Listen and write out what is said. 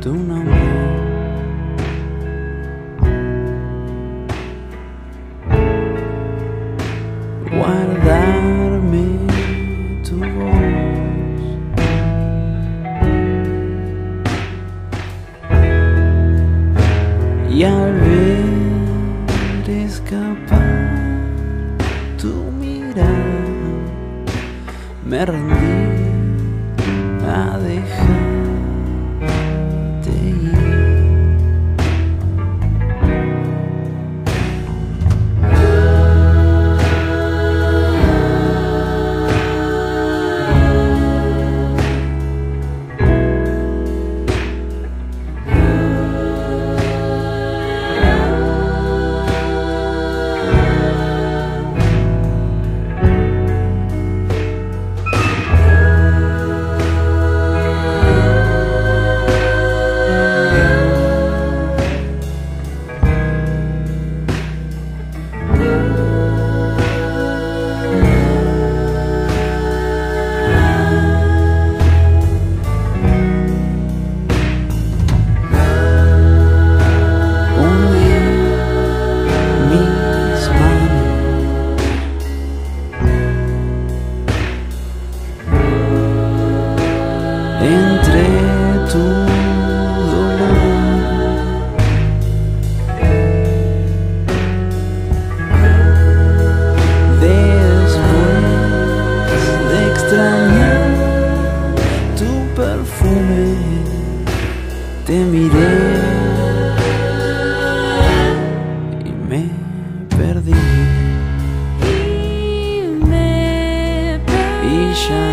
tu nombre. Guardarme tu voz. Y al ver escapar tu mirada, me rendí a dejarte entre tu dolor. Después de extrañar tu perfume, te miré. y me Perdí y ya